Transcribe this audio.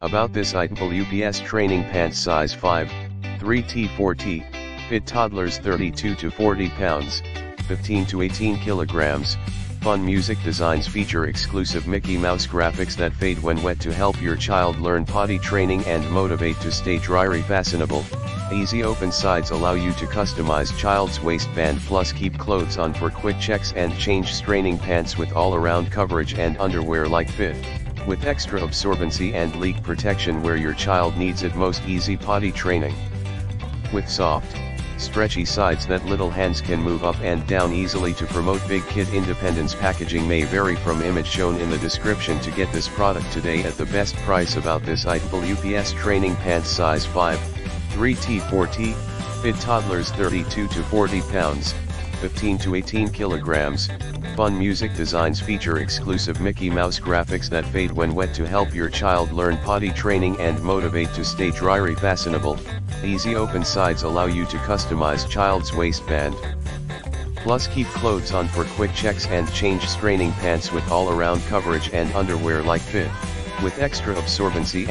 About this Item Pull-Ups training pants size 5, 3T 4T, fit toddlers 32 to 40 pounds, 15 to 18 kilograms. Fun music designs feature exclusive Mickey Mouse graphics that fade when wet to help your child learn potty training and motivate to stay dry fashionable. Easy open sides allow you to customize child's waistband plus keep clothes on for quick checks and change straining pants with all around coverage and underwear like fit. With extra absorbency and leak protection where your child needs it most easy potty training. With soft, stretchy sides that little hands can move up and down easily to promote big kid independence packaging may vary from image shown in the description to get this product today at the best price about this UPS training pants size 5, 3T 4T, fit toddlers 32 to 40 pounds, 15 to 18 kilograms, fun music designs feature exclusive Mickey Mouse graphics that fade when wet to help your child learn potty training and motivate to stay dry fashionable, easy open sides allow you to customize child's waistband. Plus keep clothes on for quick checks and change straining pants with all around coverage and underwear like fit, with extra absorbency